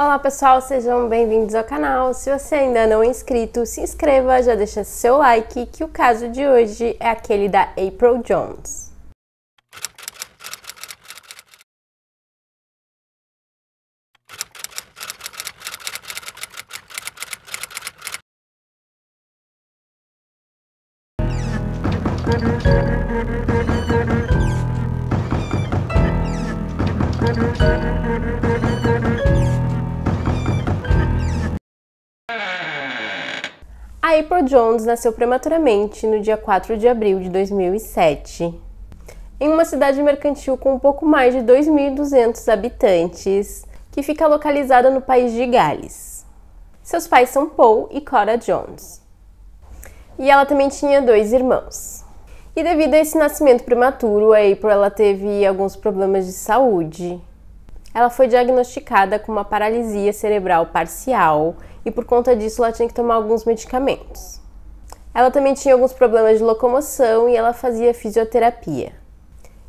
Olá pessoal, sejam bem-vindos ao canal. Se você ainda não é inscrito, se inscreva, já deixa seu like, que o caso de hoje é aquele da April Jones. April Jones nasceu prematuramente no dia 4 de abril de 2007, em uma cidade mercantil com um pouco mais de 2.200 habitantes, que fica localizada no país de Gales. Seus pais são Paul e Cora Jones. E ela também tinha dois irmãos. E devido a esse nascimento prematuro, a April ela teve alguns problemas de saúde. Ela foi diagnosticada com uma paralisia cerebral parcial e por conta disso ela tinha que tomar alguns medicamentos. Ela também tinha alguns problemas de locomoção e ela fazia fisioterapia.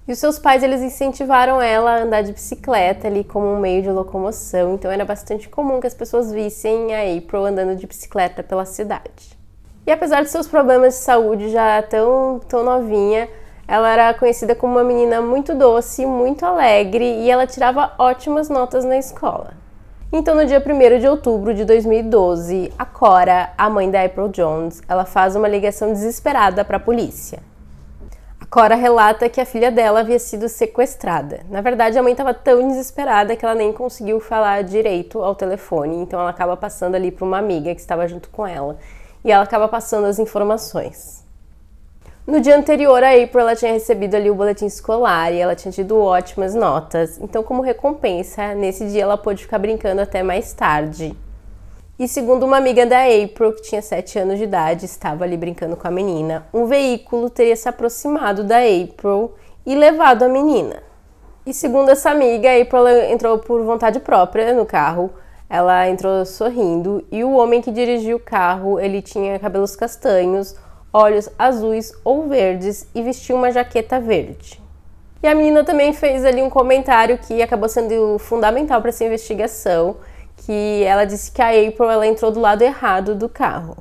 E os seus pais eles incentivaram ela a andar de bicicleta ali como um meio de locomoção, então era bastante comum que as pessoas vissem a April andando de bicicleta pela cidade. E apesar de seus problemas de saúde já tão, tão novinha, ela era conhecida como uma menina muito doce, muito alegre e ela tirava ótimas notas na escola. Então, no dia 1 de outubro de 2012, a Cora, a mãe da April Jones, ela faz uma ligação desesperada para a polícia. A Cora relata que a filha dela havia sido sequestrada. Na verdade, a mãe estava tão desesperada que ela nem conseguiu falar direito ao telefone, então ela acaba passando ali para uma amiga que estava junto com ela e ela acaba passando as informações. No dia anterior, a April ela tinha recebido ali o boletim escolar e ela tinha tido ótimas notas. Então, como recompensa, nesse dia ela pôde ficar brincando até mais tarde. E segundo uma amiga da April, que tinha 7 anos de idade, estava ali brincando com a menina, um veículo teria se aproximado da April e levado a menina. E segundo essa amiga, a April entrou por vontade própria no carro. Ela entrou sorrindo e o homem que dirigia o carro, ele tinha cabelos castanhos, olhos azuis ou verdes e vestiu uma jaqueta verde. E a menina também fez ali um comentário que acabou sendo fundamental para essa investigação, que ela disse que a April ela entrou do lado errado do carro.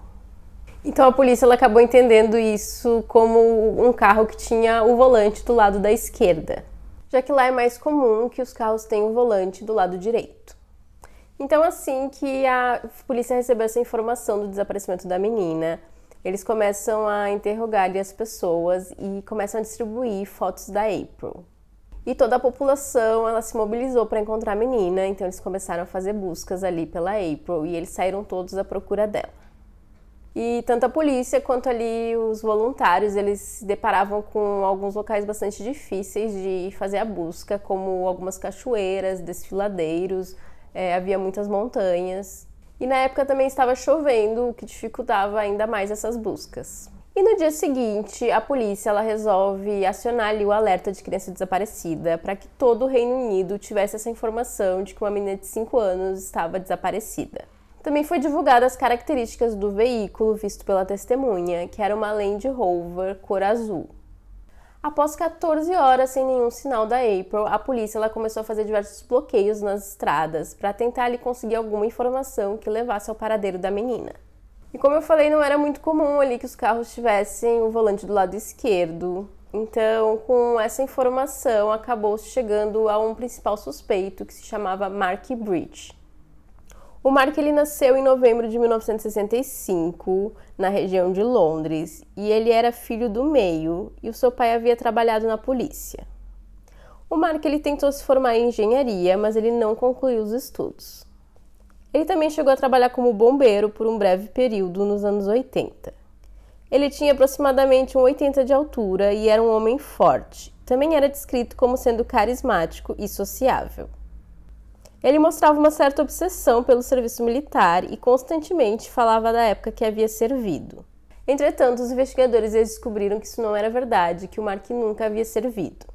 Então a polícia ela acabou entendendo isso como um carro que tinha o volante do lado da esquerda, já que lá é mais comum que os carros tenham o volante do lado direito. Então assim que a polícia recebeu essa informação do desaparecimento da menina, eles começam a interrogar as pessoas e começam a distribuir fotos da April. E toda a população ela se mobilizou para encontrar a menina, então eles começaram a fazer buscas ali pela April e eles saíram todos à procura dela. E tanto a polícia quanto ali os voluntários, eles se deparavam com alguns locais bastante difíceis de fazer a busca, como algumas cachoeiras, desfiladeiros, é, havia muitas montanhas. E na época também estava chovendo, o que dificultava ainda mais essas buscas. E no dia seguinte, a polícia ela resolve acionar ali o alerta de criança desaparecida para que todo o Reino Unido tivesse essa informação de que uma menina de 5 anos estava desaparecida. Também foi divulgada as características do veículo visto pela testemunha, que era uma Land Rover cor azul. Após 14 horas sem nenhum sinal da April, a polícia ela começou a fazer diversos bloqueios nas estradas para tentar ali conseguir alguma informação que levasse ao paradeiro da menina. E como eu falei, não era muito comum ali que os carros tivessem o volante do lado esquerdo. Então, com essa informação, acabou chegando a um principal suspeito que se chamava Mark Bridge. O Mark ele nasceu em novembro de 1965 na região de Londres e ele era filho do meio e o seu pai havia trabalhado na polícia. O Mark ele tentou se formar em engenharia, mas ele não concluiu os estudos. Ele também chegou a trabalhar como bombeiro por um breve período nos anos 80. Ele tinha aproximadamente 1,80 de altura e era um homem forte. Também era descrito como sendo carismático e sociável. Ele mostrava uma certa obsessão pelo serviço militar e constantemente falava da época que havia servido. Entretanto, os investigadores descobriram que isso não era verdade, que o Mark nunca havia servido.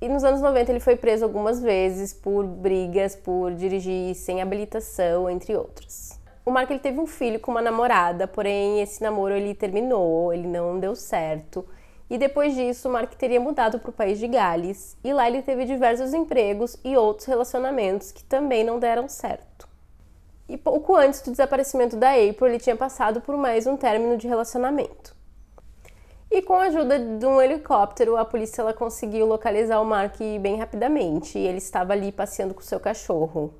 E nos anos 90 ele foi preso algumas vezes por brigas, por dirigir sem habilitação, entre outros. O Mark ele teve um filho com uma namorada, porém esse namoro ele terminou, ele não deu certo. E depois disso, Mark teria mudado para o país de Gales, e lá ele teve diversos empregos e outros relacionamentos que também não deram certo. E pouco antes do desaparecimento da April, ele tinha passado por mais um término de relacionamento. E com a ajuda de um helicóptero, a polícia ela conseguiu localizar o Mark bem rapidamente. Ele estava ali passeando com seu cachorro.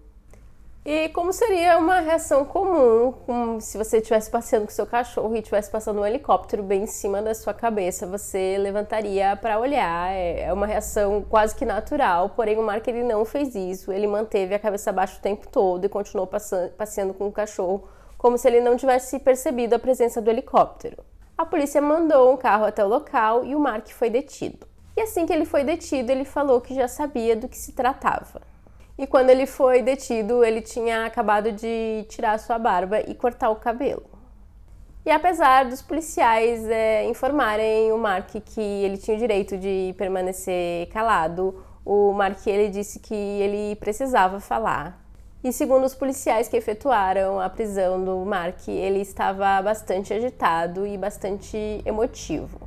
E como seria uma reação comum como se você estivesse passeando com seu cachorro e estivesse passando um helicóptero bem em cima da sua cabeça, você levantaria para olhar. É, é uma reação quase que natural, porém o Mark ele não fez isso. Ele manteve a cabeça abaixo o tempo todo e continuou passeando com o cachorro como se ele não tivesse percebido a presença do helicóptero. A polícia mandou um carro até o local e o Mark foi detido. E assim que ele foi detido, ele falou que já sabia do que se tratava. E quando ele foi detido, ele tinha acabado de tirar sua barba e cortar o cabelo. E apesar dos policiais é, informarem o Mark que ele tinha o direito de permanecer calado, o Mark ele disse que ele precisava falar. E segundo os policiais que efetuaram a prisão do Mark, ele estava bastante agitado e bastante emotivo.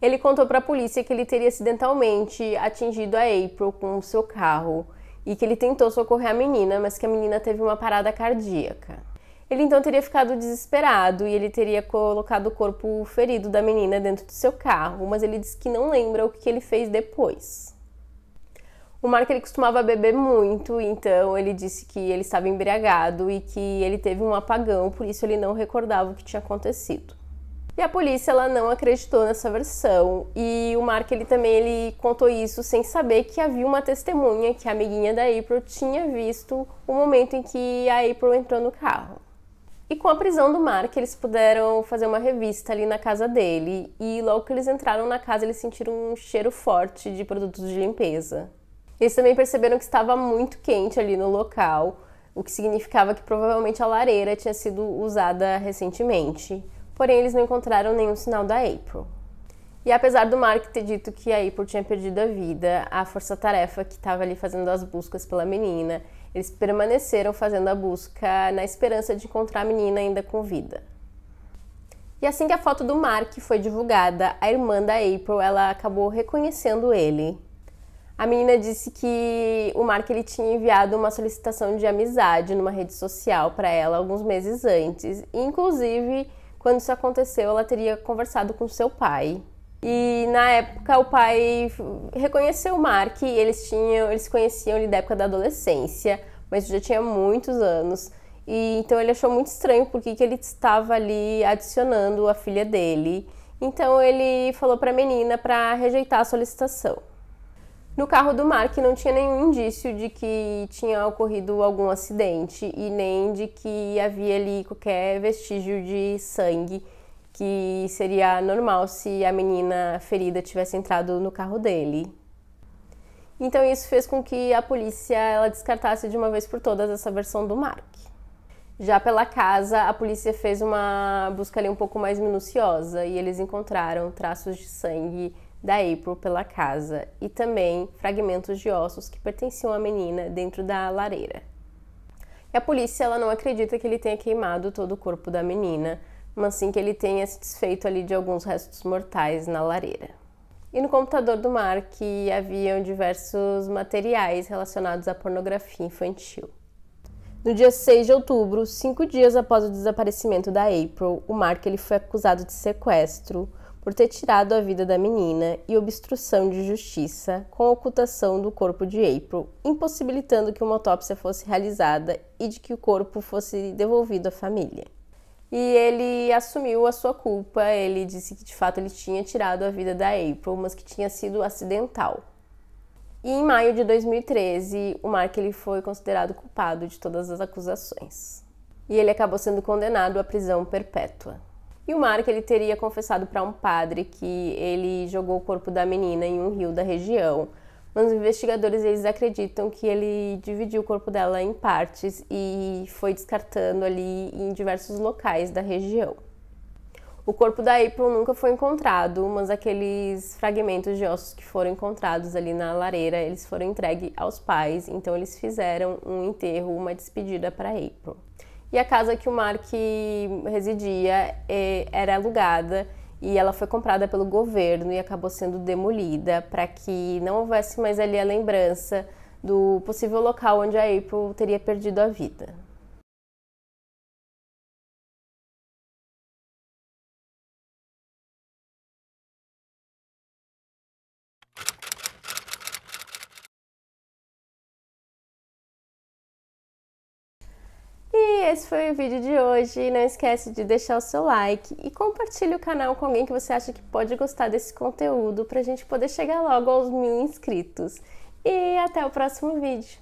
Ele contou para a polícia que ele teria acidentalmente atingido a April com seu carro e que ele tentou socorrer a menina, mas que a menina teve uma parada cardíaca. Ele então teria ficado desesperado e ele teria colocado o corpo ferido da menina dentro do seu carro, mas ele disse que não lembra o que ele fez depois. O Mark ele costumava beber muito, então ele disse que ele estava embriagado e que ele teve um apagão, por isso ele não recordava o que tinha acontecido. E a polícia ela não acreditou nessa versão e o Mark ele também ele contou isso sem saber que havia uma testemunha que a amiguinha da April tinha visto o momento em que a April entrou no carro. E com a prisão do Mark, eles puderam fazer uma revista ali na casa dele e logo que eles entraram na casa, eles sentiram um cheiro forte de produtos de limpeza. Eles também perceberam que estava muito quente ali no local, o que significava que provavelmente a lareira tinha sido usada recentemente porém eles não encontraram nenhum sinal da April. E apesar do Mark ter dito que a April tinha perdido a vida, a força-tarefa que estava ali fazendo as buscas pela menina, eles permaneceram fazendo a busca na esperança de encontrar a menina ainda com vida. E assim que a foto do Mark foi divulgada, a irmã da April ela acabou reconhecendo ele. A menina disse que o Mark ele tinha enviado uma solicitação de amizade numa rede social para ela alguns meses antes, e inclusive quando isso aconteceu, ela teria conversado com seu pai. E na época o pai reconheceu o Mark, eles tinham, eles conheciam ali da época da adolescência, mas já tinha muitos anos. E então ele achou muito estranho porque que ele estava ali adicionando a filha dele. Então ele falou para a menina para rejeitar a solicitação. No carro do Mark não tinha nenhum indício de que tinha ocorrido algum acidente e nem de que havia ali qualquer vestígio de sangue, que seria normal se a menina ferida tivesse entrado no carro dele. Então isso fez com que a polícia ela descartasse de uma vez por todas essa versão do Mark. Já pela casa, a polícia fez uma busca ali um pouco mais minuciosa e eles encontraram traços de sangue da April pela casa e também fragmentos de ossos que pertenciam à menina dentro da lareira. E a polícia ela não acredita que ele tenha queimado todo o corpo da menina, mas sim que ele tenha se desfeito ali de alguns restos mortais na lareira. E no computador do Mark haviam diversos materiais relacionados à pornografia infantil. No dia 6 de outubro, cinco dias após o desaparecimento da April, o Mark ele foi acusado de sequestro, por ter tirado a vida da menina e obstrução de justiça com ocultação do corpo de April, impossibilitando que uma autópsia fosse realizada e de que o corpo fosse devolvido à família. E ele assumiu a sua culpa, ele disse que de fato ele tinha tirado a vida da April, mas que tinha sido acidental. E em maio de 2013, o Mark ele foi considerado culpado de todas as acusações. E ele acabou sendo condenado à prisão perpétua. E o Mark ele teria confessado para um padre que ele jogou o corpo da menina em um rio da região. Mas os investigadores eles acreditam que ele dividiu o corpo dela em partes e foi descartando ali em diversos locais da região. O corpo da April nunca foi encontrado, mas aqueles fragmentos de ossos que foram encontrados ali na lareira, eles foram entregues aos pais, então eles fizeram um enterro, uma despedida para April. E a casa que o Mark residia é, era alugada e ela foi comprada pelo governo e acabou sendo demolida para que não houvesse mais ali a lembrança do possível local onde a April teria perdido a vida. E esse foi o vídeo de hoje. Não esquece de deixar o seu like e compartilhe o canal com alguém que você acha que pode gostar desse conteúdo para a gente poder chegar logo aos mil inscritos. E até o próximo vídeo.